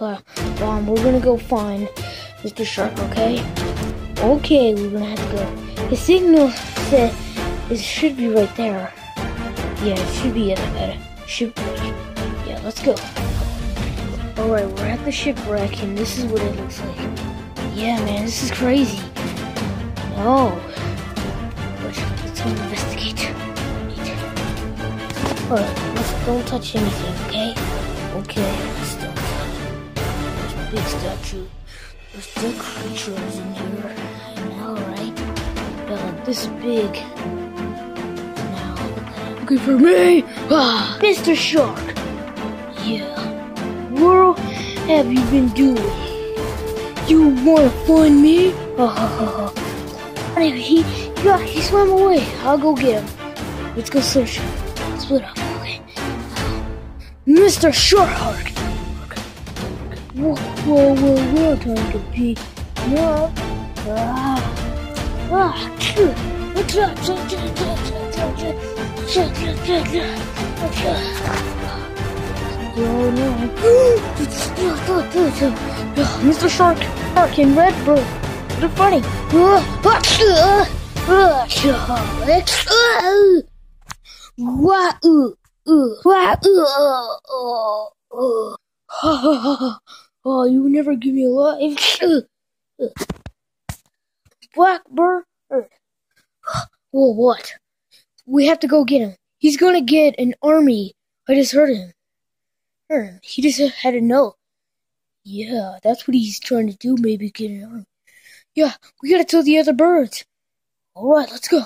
But um, we're gonna go find Mr. Shark. Okay? Okay, we're gonna have to go. The signal said it should be right there. Yeah, it should be at, at a shipwreck. Yeah, let's go. Alright, we're at the shipwreck, and this is what it looks like. Yeah, man, this is crazy. Oh. But let's go investigate. Alright, don't touch anything, okay? Okay, let's big statue. There's still creatures in here. Alright. They're like this big. Now, looking for me! Ah, Mr. Shark! Yeah. What have you been doing? You wanna find me? Oh, Anyway, he, he, got, he swam away. I'll go get him. Let's go search him. Split up, okay? Mr. Shark! Whoa, whoa, whoa, whoa, trying to pee. No. Ah. Ah. phew. Oh no. Mr. Shark, Shark and Redbird. They're funny. Oh, you never give me a life. Uh, uh, Blackbird. Uh, well, what? We have to go get him. He's gonna get an army. I just heard him. He just had a note. Yeah, that's what he's trying to do. Maybe get an army. Yeah, we gotta tell the other birds. All right, let's go.